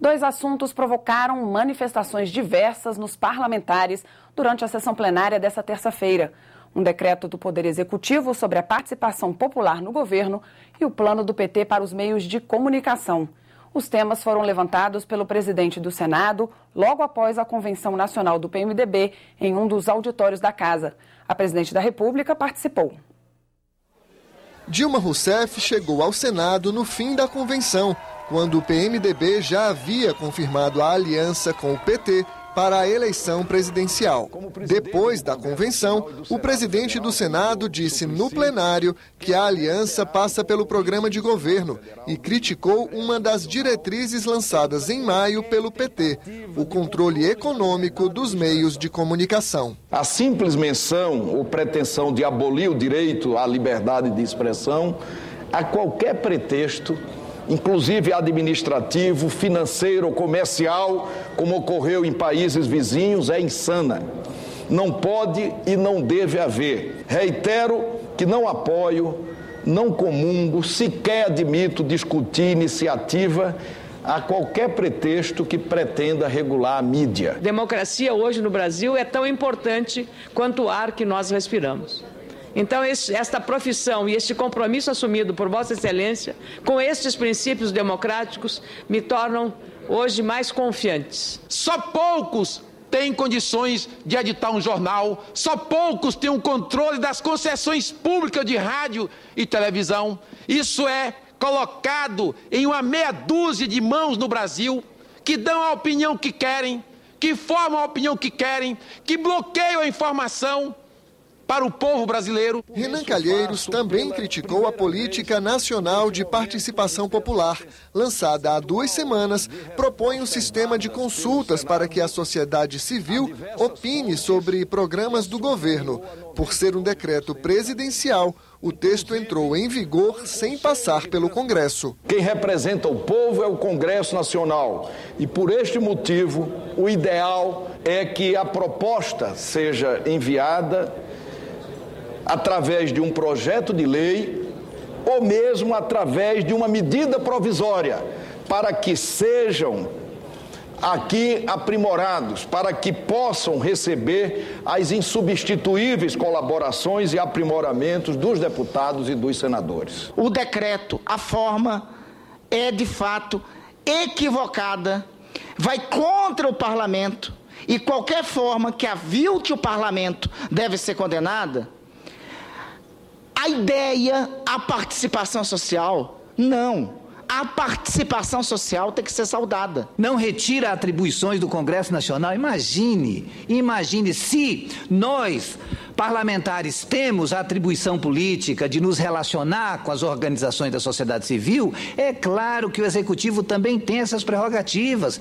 Dois assuntos provocaram manifestações diversas nos parlamentares durante a sessão plenária desta terça-feira. Um decreto do Poder Executivo sobre a participação popular no governo e o plano do PT para os meios de comunicação. Os temas foram levantados pelo presidente do Senado logo após a convenção nacional do PMDB em um dos auditórios da casa. A presidente da República participou. Dilma Rousseff chegou ao Senado no fim da convenção quando o PMDB já havia confirmado a aliança com o PT para a eleição presidencial. Depois da convenção, o presidente do Senado disse no plenário que a aliança passa pelo programa de governo e criticou uma das diretrizes lançadas em maio pelo PT, o controle econômico dos meios de comunicação. A simples menção ou pretensão de abolir o direito à liberdade de expressão a qualquer pretexto inclusive administrativo, financeiro, comercial, como ocorreu em países vizinhos, é insana. Não pode e não deve haver. Reitero que não apoio, não comungo, sequer admito discutir iniciativa a qualquer pretexto que pretenda regular a mídia. Democracia hoje no Brasil é tão importante quanto o ar que nós respiramos. Então, esta profissão e este compromisso assumido por Vossa Excelência com estes princípios democráticos me tornam hoje mais confiantes. Só poucos têm condições de editar um jornal, só poucos têm o controle das concessões públicas de rádio e televisão. Isso é colocado em uma meia dúzia de mãos no Brasil que dão a opinião que querem, que formam a opinião que querem, que bloqueiam a informação para o povo brasileiro. Renan Calheiros também criticou a Política Nacional de Participação Popular. Lançada há duas semanas, propõe um sistema de consultas para que a sociedade civil opine sobre programas do governo. Por ser um decreto presidencial, o texto entrou em vigor sem passar pelo Congresso. Quem representa o povo é o Congresso Nacional. E por este motivo, o ideal é que a proposta seja enviada através de um projeto de lei ou mesmo através de uma medida provisória, para que sejam aqui aprimorados, para que possam receber as insubstituíveis colaborações e aprimoramentos dos deputados e dos senadores. O decreto, a forma é de fato equivocada, vai contra o parlamento e qualquer forma que avilte o parlamento deve ser condenada a ideia, a participação social, não. A participação social tem que ser saudada. Não retira atribuições do Congresso Nacional. Imagine, imagine se nós, parlamentares, temos a atribuição política de nos relacionar com as organizações da sociedade civil, é claro que o Executivo também tem essas prerrogativas.